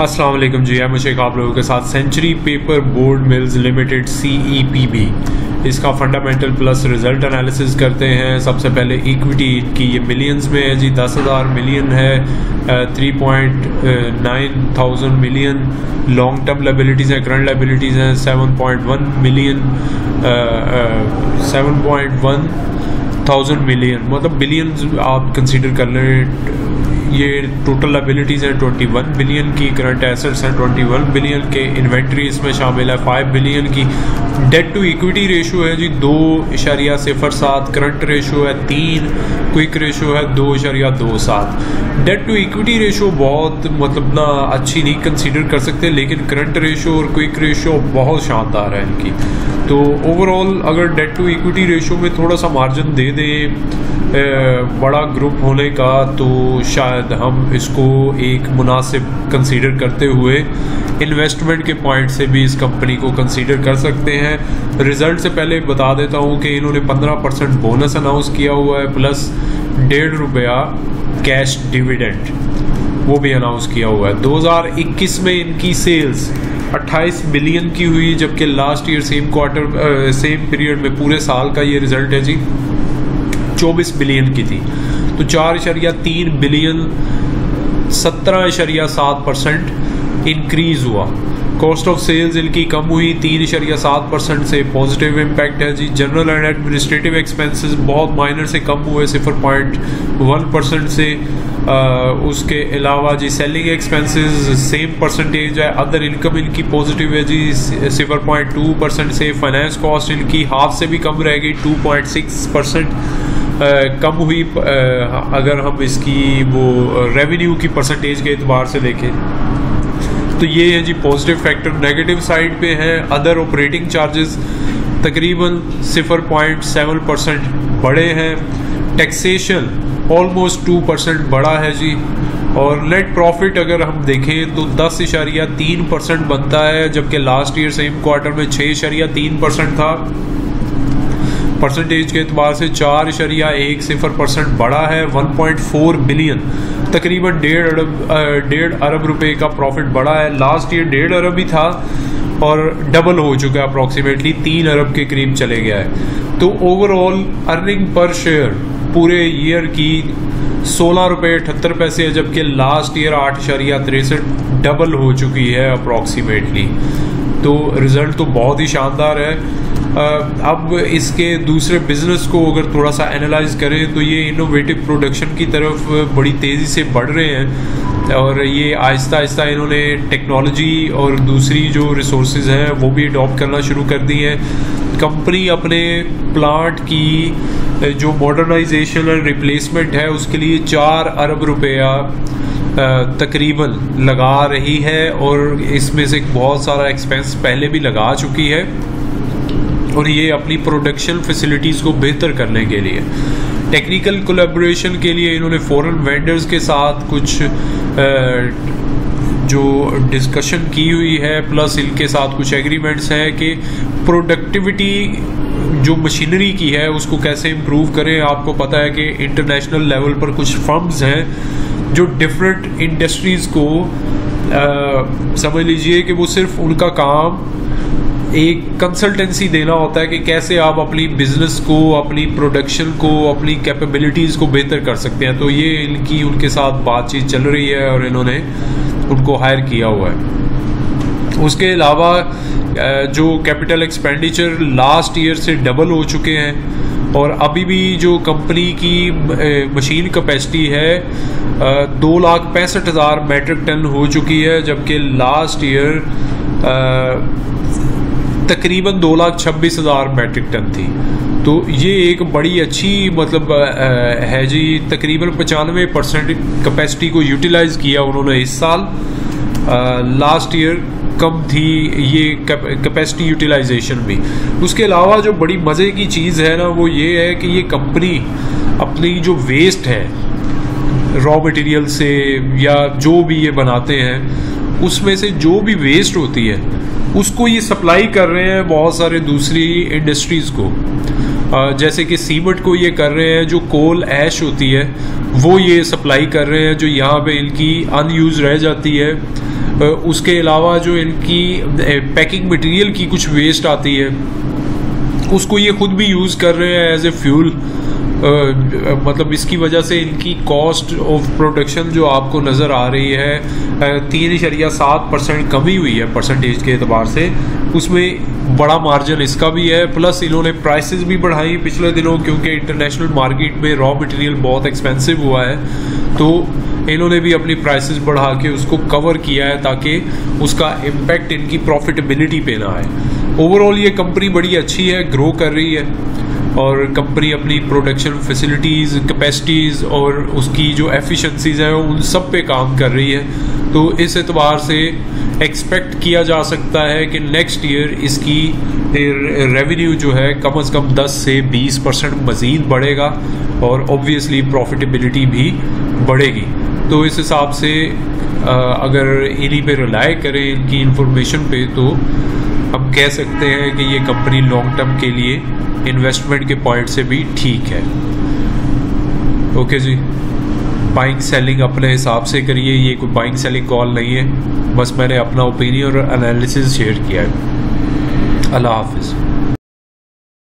अस्सलाम वालेकुम जी मैं शेख आप लोगों के साथ Century Paper Board Mills Limited C E P B इसका फंडामेंटल प्लस रिज़ल्ट एनालिसिस करते हैं। सबसे पहले इक्विटी की ये मिलियंस में है जी, दस हज़ार मिलियन है three point nine thousand million long term liabilities हैं करंट लाइबिलिटीज़ हैं seven point one million seven point one thousand million मतलब बिलियन आप कंसिडर कर लें ये टोटल लाइबिलिटीज़ हैं 21 बिलियन की करंट एसेट्स हैं 21 बिलियन के इन्वेंट्री इसमें शामिल है 5 बिलियन की। डेट टू इक्विटी रेशो है जी, दो इशारिया सिफर सात करंट रेशो है तीन क्विक रेशो है दो इशारिया दो सात। डेट टू इक्विटी रेशो बहुत मतलब ना अच्छी नहीं कंसिडर कर सकते, लेकिन करंट रेशो और क्विक रेशो बहुत शानदार है इनकी। तो ओवरऑल अगर डेट टू इक्विटी रेशो में थोड़ा सा मार्जिन दे दे बड़ा ग्रुप होने का तो शायद हम इसको एक मुनासिब कंसीडर करते हुए इन्वेस्टमेंट के पॉइंट से भी इस कंपनी को कंसीडर कर सकते हैं। रिज़ल्ट से पहले बता देता हूँ कि इन्होंने 15 परसेंट बोनस अनाउंस किया हुआ है प्लस डेढ़ रुपया कैश डिविडेंड वो भी अनाउंस किया हुआ है। 2021 में इनकी सेल्स 28 बिलियन की हुई, जबकि last year same quarter same period में पूरे साल का ये रिज़ल्ट है जी। 24 बिलियन की थी। तो चार इशरिया तीन बिलियन सत्रह इशरिया सात परसेंट इनक्रीज़ हुआ। कॉस्ट ऑफ़ सेल्स इनकी कम हुई तीन इशरिया सात परसेंट से पॉजिटिव इम्पैक्ट है जी। जनरल एंड एडमिनिस्ट्रेटिव एक्सपेंसेस बहुत माइनर से कम हुए सिफर पॉइंट वन परसेंट से आ, उसके अलावा जी सेलिंग एक्सपेंसेस सेम परसेंटेज है। अदर इनकम इनकी पॉजिटिव है जी सिफर पॉइंट टू परसेंट से। फाइनेंस कॉस्ट इनकी हाफ़ से भी कम रह गई टू पॉइंट सिक्स परसेंट कम हुई अगर हम इसकी वो रेवेन्यू की परसेंटेज के एतबार से देखें तो ये है जी पॉजिटिव फैक्टर नेगेटिव साइड पे है अदर ऑपरेटिंग चार्जेस तकरीबन सिफर पॉइंट सेवन परसेंट बड़े हैं। टैक्सेशन ऑलमोस्ट टू परसेंट बड़ा है जी। और नेट प्रॉफिट अगर हम देखें तो दस इशारिया तीन परसेंट बनता है, जबकि लास्ट ईयर सेम क्वार्टर में छः इशारिया तीन परसेंट था। परसेंटेज के अतबार से चार शरिया एक सिफर परसेंट बड़ा है 1.4 बिलियन तकरीबन डेढ़ अरब डेढ़ अरब रुपए का प्रॉफिट बढ़ा है। लास्ट ईयर डेढ़ अरब ही था और डबल हो चुका है अप्रॉक्सीमेटली तीन अरब के करीब चले गया है। तो ओवरऑल अर्निंग पर शेयर पूरे ईयर की सोलह रुपये अठहत्तर पैसे है, जबकि लास्ट ईयर आठ शरिया तिरसठ डबल हो चुकी है अप्रॉक्सीमेटली तो रिज़ल्ट तो बहुत ही शानदार है। अब इसके दूसरे बिज़नेस को अगर थोड़ा सा एनालाइज करें तो ये इनोवेटिव प्रोडक्शन की तरफ़ बड़ी तेज़ी से बढ़ रहे हैं। और ये आहिस्ता आहिस्ता इन्होंने टेक्नोलॉजी और दूसरी जो रिसोर्स हैं, वो भी अडॉप्ट करना शुरू कर दी हैं। कंपनी अपने प्लांट की जो मॉडर्नाइजेशन और रिप्लेसमेंट है, उसके लिए चार अरब रुपया तकरीबन लगा रही है। और इसमें से बहुत सारा एक्सपेंस पहले भी लगा चुकी है। और ये अपनी प्रोडक्शन फैसिलिटीज़ को बेहतर करने के लिए। टेक्निकल कोलेबोरेशन के लिए इन्होंने फॉरेन वेंडर्स के साथ कुछ जो डिस्कशन की हुई है प्लस इनके साथ कुछ एग्रीमेंट्स हैं कि प्रोडक्टिविटी जो मशीनरी की है उसको कैसे इम्प्रूव करें। आपको पता है कि इंटरनेशनल लेवल पर कुछ फर्म्स हैं जो डिफरेंट इंडस्ट्रीज़ को आ, समझ लीजिए कि वो सिर्फ़ उनका काम एक कंसल्टेंसी देना होता है कि कैसे आप अपनी बिज़नेस को, अपनी प्रोडक्शन को, अपनी कैपेबिलिटीज़ को बेहतर कर सकते हैं। तो ये इनकी, उनके साथ बातचीत चल रही है और इन्होंने उनको हायर किया हुआ है। उसके अलावा जो कैपिटल एक्सपेंडिचर लास्ट ईयर से डबल हो चुके हैं और अभी भी जो कंपनी की मशीन कैपेसिटी है दो लाख पैंसठ हज़ार मेट्रिक टन हो चुकी है, जबकि लास्ट ईयर तकरीबन दो लाख छब्बीस हज़ार मैट्रिक टन थी। तो ये एक बड़ी अच्छी मतलब है जी, तकरीबन पचानवे परसेंट कैपेसिटी को यूटिलाइज़ किया उन्होंने इस साल। लास्ट ईयर कम थी ये कैपेसिटी यूटिलाइजेशन भी। उसके अलावा जो बड़ी मज़े की चीज़ है ना, वो ये है कि ये कंपनी अपनी जो वेस्ट है रॉ मटेरियल से या जो भी ये बनाते हैं उसमें से जो भी वेस्ट होती है, उसको ये सप्लाई कर रहे हैं बहुत सारे दूसरी इंडस्ट्रीज़ को। जैसे कि सीमेंट को ये कर रहे हैं, जो कोल ऐश होती है, वो ये सप्लाई कर रहे हैं, जो यहाँ पे इनकी अनयूज रह जाती है। उसके अलावा जो इनकी पैकिंग मटेरियल की कुछ वेस्ट आती है, उसको ये खुद भी यूज़ कर रहे हैं एज ए फ्यूल मतलब इसकी वजह से इनकी कॉस्ट ऑफ़ प्रोडक्शन जो आपको नज़र आ रही है तीन इशरिया सात परसेंट कमी हुई है परसेंटेज के अतबार से। उसमें बड़ा मार्जिन इसका भी है प्लस इन्होंने प्राइसेस भी बढ़ाई पिछले दिनों क्योंकि इंटरनेशनल मार्केट में रॉ मटेरियल बहुत एक्सपेंसिव हुआ है। तो इन्होंने भी अपनी प्राइसेस बढ़ा के उसको कवर किया है ताकि उसका इम्पैक्ट इनकी प्रॉफिटेबिलिटी पे ना आए। ओवरऑल ये कंपनी बड़ी अच्छी है ग्रो कर रही है। और कंपनी अपनी प्रोडक्शन फैसिलिटीज़ कैपेसिटीज़ और उसकी जो एफिशिएंसीज हैं, उन सब पे काम कर रही है। तो इस एतबार से एक्सपेक्ट किया जा सकता है कि नेक्स्ट ईयर इसकी रेवेन्यू जो है कम अज़ कम 10 से 20 परसेंट मज़ीद बढ़ेगा और ऑब्वियसली प्रॉफिटेबिलिटी भी बढ़ेगी। तो इस हिसाब से अगर इन्हीं पे रिलाई करें इनकी इन्फॉर्मेशन पे तो हम कह सकते हैं कि ये कंपनी लॉन्ग टर्म के लिए इन्वेस्टमेंट के पॉइंट से भी ठीक है। ओके जी। बाइंग सेलिंग अपने हिसाब से करिए, ये कोई बाइंग सेलिंग कॉल नहीं है। बस मैंने अपना ओपिनियन और एनालिसिस शेयर किया है। अल्लाह हाफिज़।